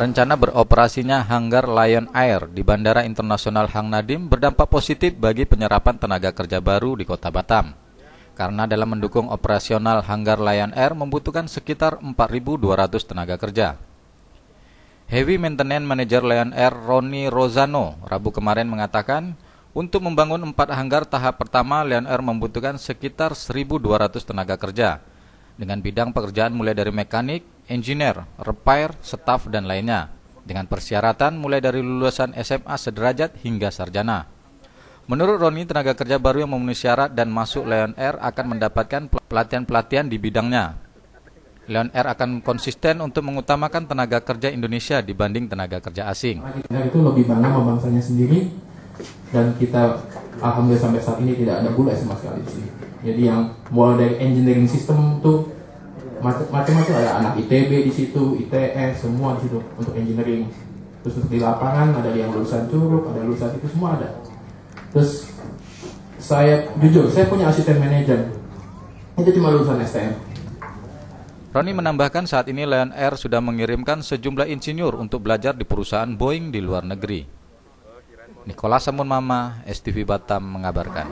Rencana beroperasinya hanggar Lion Air di Bandara Internasional Hang Nadim berdampak positif bagi penyerapan tenaga kerja baru di Kota Batam. Karena dalam mendukung operasional hanggar Lion Air membutuhkan sekitar 4.200 tenaga kerja. Heavy Maintenance Manager Lion Air Roni Rosano Rabu kemarin mengatakan, untuk membangun empat hanggar tahap pertama, Lion Air membutuhkan sekitar 1.200 tenaga kerja dengan bidang pekerjaan mulai dari mekanik, engineer, repair, staf, dan lainnya, dengan persyaratan mulai dari lulusan SMA sederajat hingga sarjana. Menurut Roni, tenaga kerja baru yang memenuhi syarat dan masuk Lion Air akan mendapatkan pelatihan-pelatihan di bidangnya. Lion Air akan konsisten untuk mengutamakan tenaga kerja Indonesia dibanding tenaga kerja asing. Lion itu lebih bangga sama bangsanya sendiri dan kita alhamdulillah sampai saat ini tidak ada bule sama sekali sini jadi yang mulai dari engineering system tuh macam-macam ada anak ITB di situ, ITS semua di situ untuk engineering. Terus di lapangan ada yang lulusan Curug, ada lulusan itu semua ada. Terus saya jujur, saya punya asisten manajer. Itu cuma lulusan STM. Roni menambahkan saat ini Lion Air sudah mengirimkan sejumlah insinyur untuk belajar di perusahaan Boeing di luar negeri. Nikola Samun Mama, STV Batam mengabarkan.